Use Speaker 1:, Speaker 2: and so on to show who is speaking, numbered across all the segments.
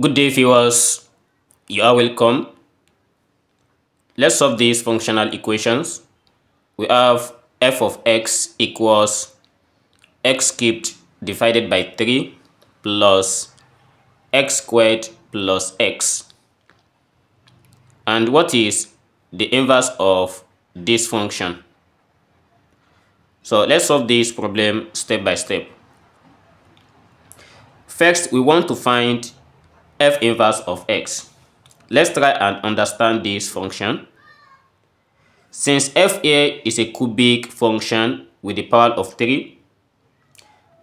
Speaker 1: Good day viewers, you are welcome. Let's solve these functional equations. We have f of x equals x cubed divided by 3 plus x squared plus x. And what is the inverse of this function? So let's solve this problem step by step. First, we want to find f inverse of x. Let's try and understand this function. Since f here is a cubic function with the power of 3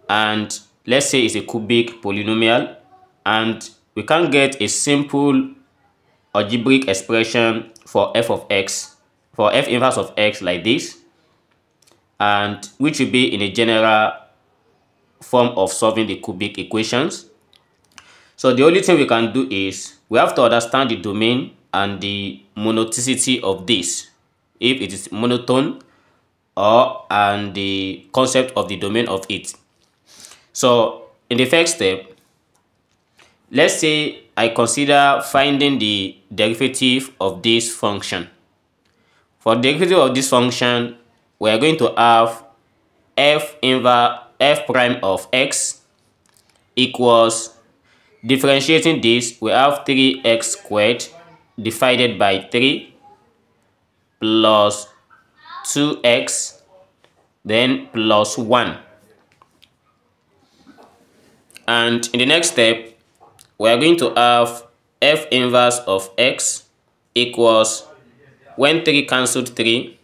Speaker 1: and let's say it's a cubic polynomial and we can get a simple algebraic expression for f of x for f inverse of x like this and which will be in a general form of solving the cubic equations so the only thing we can do is we have to understand the domain and the monotonicity of this. If it is monotone or and the concept of the domain of it. So in the first step, let's say I consider finding the derivative of this function. For the derivative of this function, we are going to have f inverse f prime of x equals Differentiating this, we have 3x squared divided by 3 plus 2x then plus 1. And in the next step, we are going to have f inverse of x equals when 3 cancelled 3,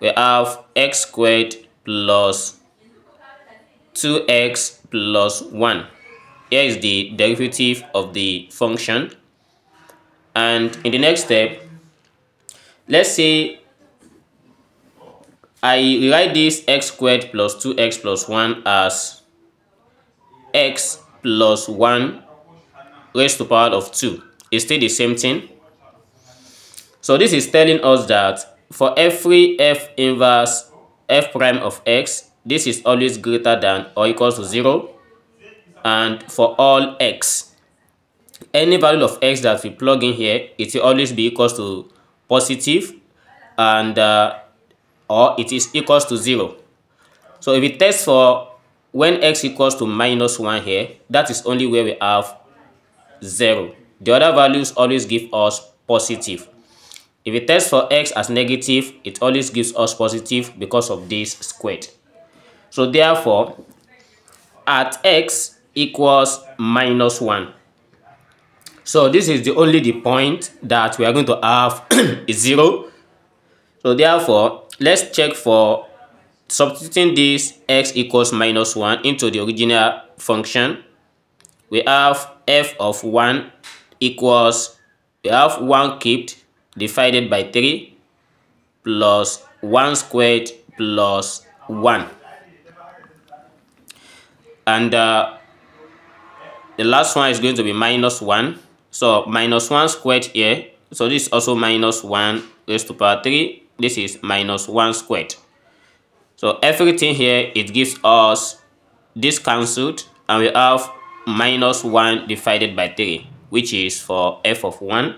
Speaker 1: we have x squared plus 2x plus 1 here is the derivative of the function. And in the next step let's say I write this x squared plus 2x plus 1 as x plus 1 raised to the power of 2 it's still the same thing. So this is telling us that for every f inverse f prime of x this is always greater than or equals to 0 and for all x. Any value of x that we plug in here it will always be equals to positive and uh, or it is equals to 0 so if we test for when x equals to minus 1 here that is only where we have 0 the other values always give us positive. If we test for x as negative it always gives us positive because of this squared. So therefore at x equals minus 1. So this is the only the point that we are going to have is 0. So therefore, let's check for substituting this x equals minus 1 into the original function. We have f of 1 equals, we have 1 cubed divided by 3 plus 1 squared plus 1. And uh, the last one is going to be minus 1 so minus 1 squared here. So this is also minus 1 raised to power 3 this is minus 1 squared. So everything here it gives us this cancelled and we have minus 1 divided by 3 which is for f of 1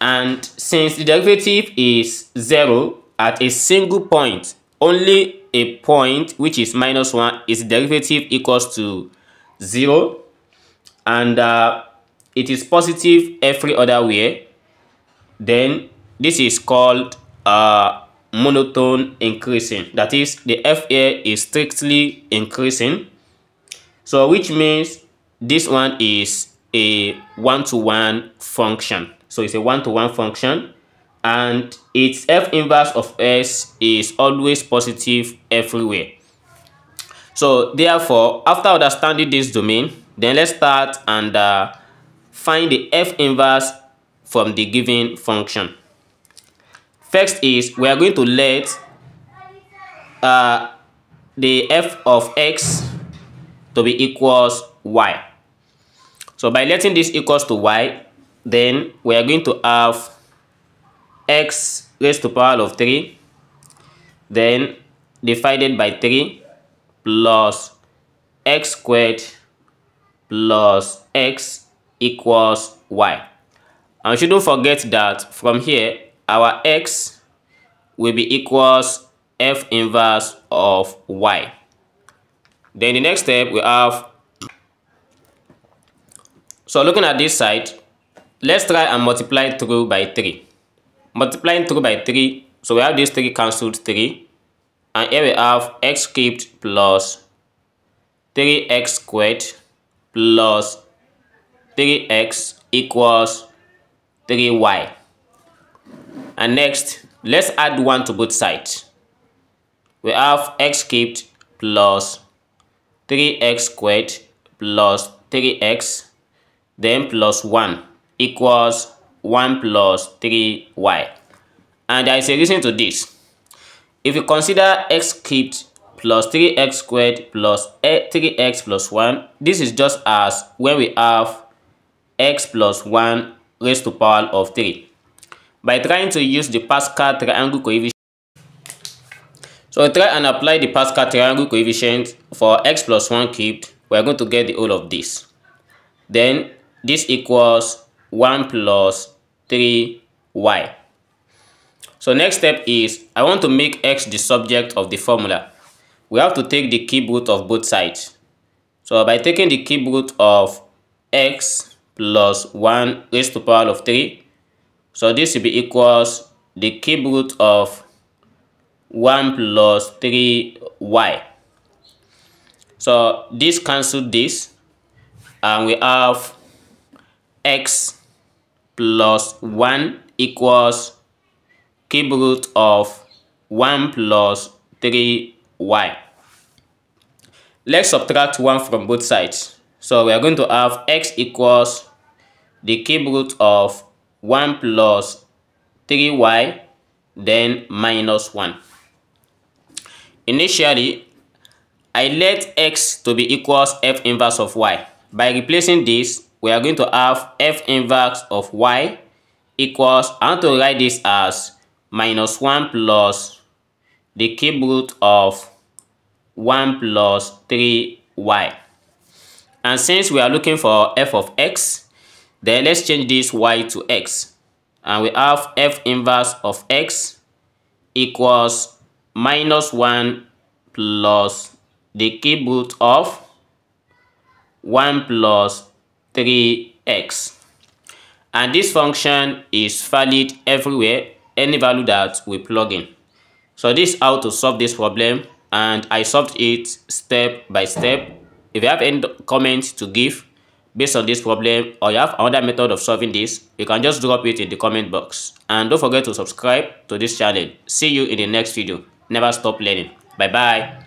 Speaker 1: and since the derivative is 0 at a single point only a point which is minus 1 is derivative equals to 0 and uh, it is positive every other way. Then this is called uh, monotone increasing. That is the f is strictly increasing. So which means this one is a one-to-one -one function. So it's a one-to-one -one function. And its f inverse of s is always positive everywhere. So therefore after understanding this domain then let's start and uh, find the f inverse from the given function. First is we are going to let uh, the f of x to be equals y. So by letting this equals to y, then we are going to have x raised to power of 3, then divided by 3 plus x squared plus x equals y. And we shouldn't forget that from here, our x will be equals f inverse of y. Then the next step we have, so looking at this side, let's try and multiply through by 3. Multiplying through by 3, so we have this 3 cancelled 3. And here we have x cubed plus 3x squared plus 3x equals 3y. And next, let's add 1 to both sides. We have x cubed plus 3x squared plus 3x then plus 1 equals 1 plus 3y. And there is a reason to this. If you consider x cubed plus 3x squared plus 3x plus 1, this is just as when we have x plus 1 raised to power of 3. By trying to use the Pascal triangle coefficient, so try and apply the Pascal triangle coefficient for x plus 1 cubed, we are going to get the whole of this. Then this equals 1 plus 3y. So next step is, I want to make x the subject of the formula. We have to take the cube root of both sides. So by taking the cube root of x plus 1 raised to the power of 3, so this will be equals the cube root of 1 plus 3y. So this cancel this and we have x plus 1 equals cube root of 1 plus 3y. Let's subtract 1 from both sides. So we are going to have x equals the cube root of 1 plus 3y then minus 1. Initially, I let x to be equals f inverse of y. By replacing this, we are going to have f inverse of y equals, I want to write this as minus 1 plus the cube root of 1 plus 3y. And since we are looking for f of x, then let's change this y to x. And we have f inverse of x equals minus 1 plus the cube root of 1 plus 3x. And this function is valid everywhere any value that we plug in. So this is how to solve this problem and I solved it step by step. If you have any comments to give based on this problem or you have another method of solving this, you can just drop it in the comment box. And don't forget to subscribe to this channel. See you in the next video. Never stop learning. Bye bye.